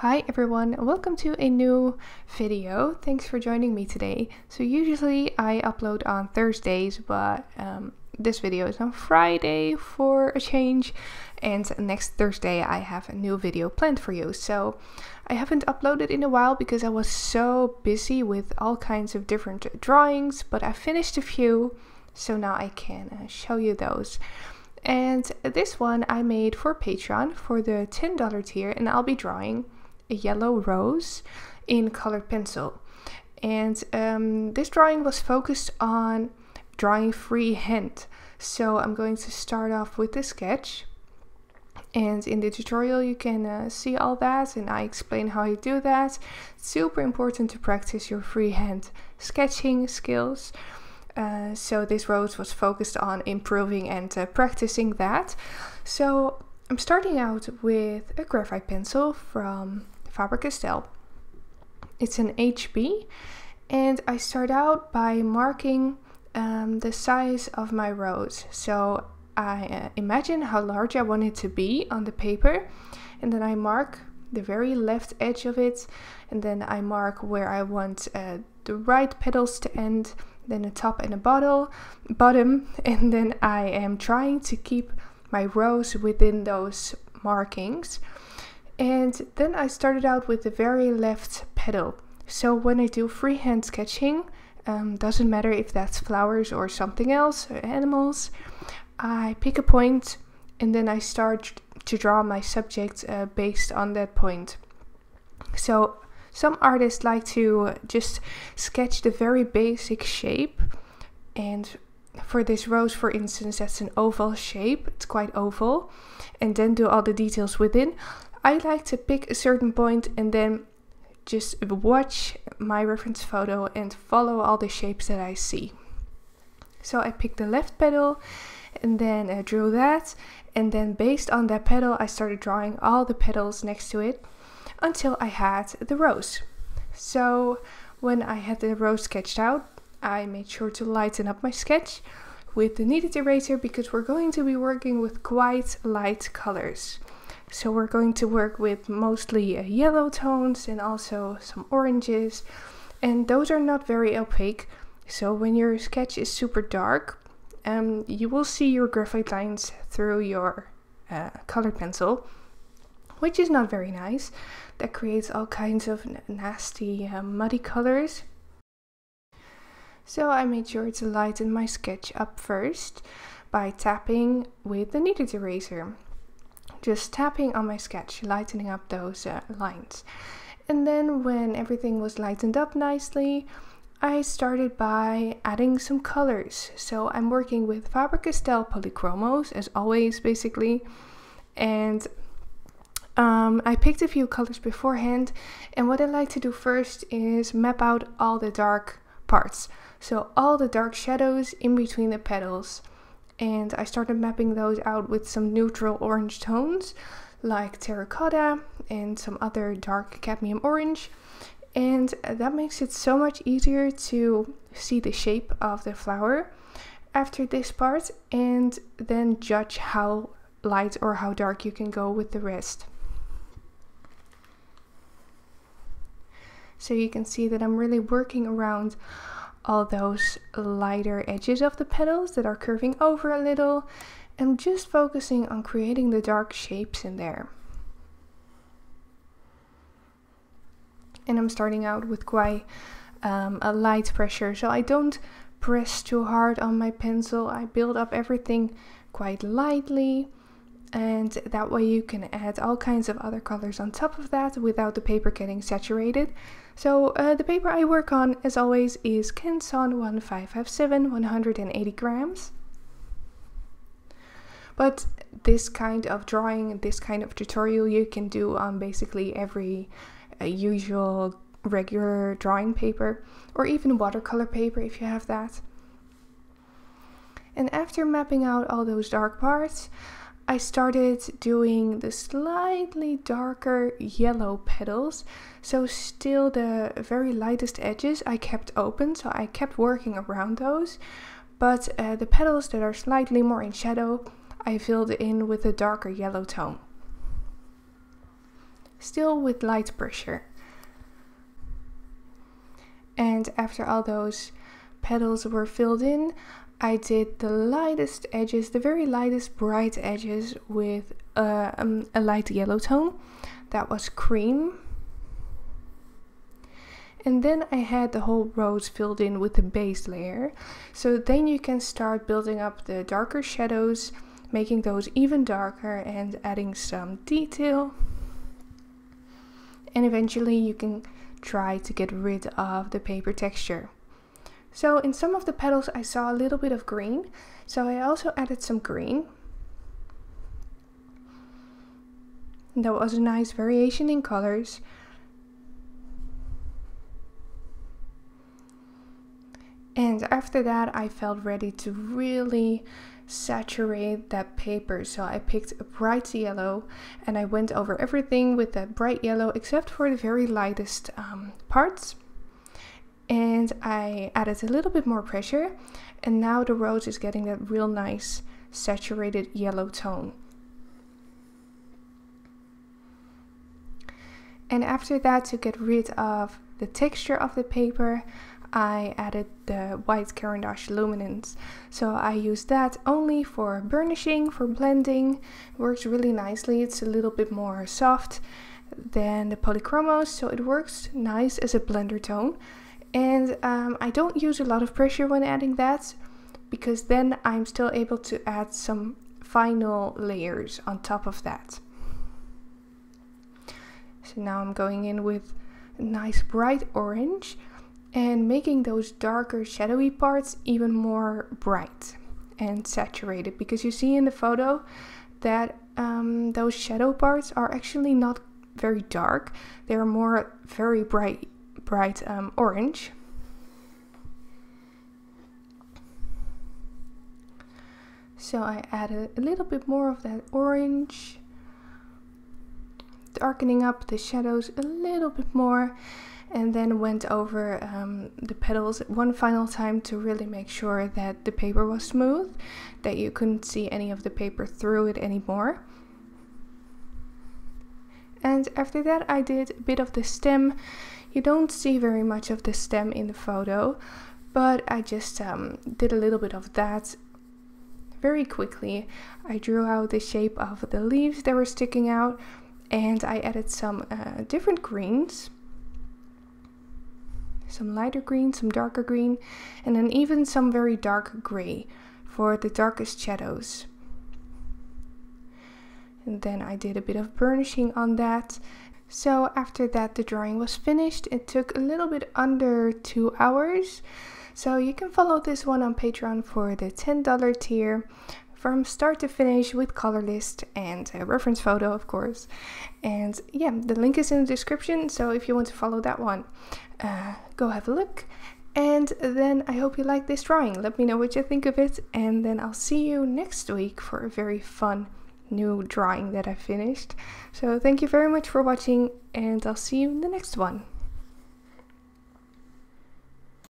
Hi everyone, welcome to a new video. Thanks for joining me today. So usually I upload on Thursdays, but um, this video is on Friday for a change. And next Thursday I have a new video planned for you. So I haven't uploaded in a while because I was so busy with all kinds of different drawings, but I finished a few. So now I can uh, show you those. And this one I made for Patreon for the $10 tier and I'll be drawing a yellow rose in colored pencil. And um, this drawing was focused on drawing freehand. So I'm going to start off with the sketch. And in the tutorial you can uh, see all that and I explain how you do that. It's super important to practice your freehand sketching skills. Uh, so this rose was focused on improving and uh, practicing that. So I'm starting out with a graphite pencil from Faber-Castell. It's an HB and I start out by marking um, the size of my rose. So I uh, imagine how large I want it to be on the paper and then I mark the very left edge of it and then I mark where I want uh, the right petals to end then a top and a bottle bottom and then I am trying to keep my rose within those markings and then I started out with the very left petal. So when I do freehand sketching, um, doesn't matter if that's flowers or something else or animals, I pick a point and then I start to draw my subject uh, based on that point. So some artists like to just sketch the very basic shape and for this rose for instance that's an oval shape it's quite oval and then do all the details within I like to pick a certain point and then just watch my reference photo and follow all the shapes that I see. So I picked the left petal and then I drew that and then based on that petal I started drawing all the petals next to it until I had the rose. So when I had the rose sketched out I made sure to lighten up my sketch with the kneaded eraser because we're going to be working with quite light colors. So we're going to work with mostly uh, yellow tones and also some oranges. And those are not very opaque. So when your sketch is super dark, um, you will see your graphite lines through your uh, colored pencil, which is not very nice. That creates all kinds of nasty, uh, muddy colors. So I made sure to lighten my sketch up first by tapping with the kneaded eraser just tapping on my sketch, lightening up those uh, lines. And then when everything was lightened up nicely, I started by adding some colors. So I'm working with Faber-Castell Polychromos, as always, basically. And um, I picked a few colors beforehand. And what I like to do first is map out all the dark parts. So all the dark shadows in between the petals and I started mapping those out with some neutral orange tones like terracotta and some other dark cadmium orange and that makes it so much easier to see the shape of the flower after this part and then judge how light or how dark you can go with the rest. So you can see that I'm really working around all those lighter edges of the petals that are curving over a little and just focusing on creating the dark shapes in there. And I'm starting out with quite um, a light pressure, so I don't press too hard on my pencil. I build up everything quite lightly and that way you can add all kinds of other colors on top of that without the paper getting saturated. So uh, the paper I work on as always is Canson 1557 180 grams. But this kind of drawing, this kind of tutorial you can do on basically every uh, usual regular drawing paper or even watercolor paper if you have that. And after mapping out all those dark parts, I started doing the slightly darker yellow petals. So still the very lightest edges I kept open, so I kept working around those. But uh, the petals that are slightly more in shadow, I filled in with a darker yellow tone. still with light pressure. And after all those petals were filled in, I did the lightest edges, the very lightest bright edges with uh, um, a light yellow tone. That was cream. And then I had the whole rose filled in with the base layer. So then you can start building up the darker shadows, making those even darker and adding some detail. And eventually you can try to get rid of the paper texture. So in some of the petals I saw a little bit of green, so I also added some green. That was a nice variation in colors. And after that I felt ready to really saturate that paper. So I picked a bright yellow and I went over everything with that bright yellow except for the very lightest um, parts and I added a little bit more pressure and now the rose is getting that real nice saturated yellow tone. And after that to get rid of the texture of the paper I added the white Caran d'Ache luminance. So I use that only for burnishing, for blending. It works really nicely. It's a little bit more soft than the polychromos, so it works nice as a blender tone. And um, I don't use a lot of pressure when adding that because then I'm still able to add some final layers on top of that. So now I'm going in with a nice bright orange and making those darker shadowy parts even more bright and saturated because you see in the photo that um, those shadow parts are actually not very dark they're more very bright bright um, orange. So I added a little bit more of that orange, darkening up the shadows a little bit more, and then went over um, the petals one final time to really make sure that the paper was smooth, that you couldn't see any of the paper through it anymore. And after that I did a bit of the stem you don't see very much of the stem in the photo, but I just um, did a little bit of that very quickly. I drew out the shape of the leaves that were sticking out and I added some uh, different greens. Some lighter green, some darker green, and then even some very dark gray for the darkest shadows. And then I did a bit of burnishing on that. So after that the drawing was finished. It took a little bit under two hours. So you can follow this one on Patreon for the $10 tier from start to finish with color list and a reference photo of course. And yeah the link is in the description. So if you want to follow that one uh, go have a look. And then I hope you like this drawing. Let me know what you think of it. And then I'll see you next week for a very fun new drawing that I finished. So thank you very much for watching and I'll see you in the next one.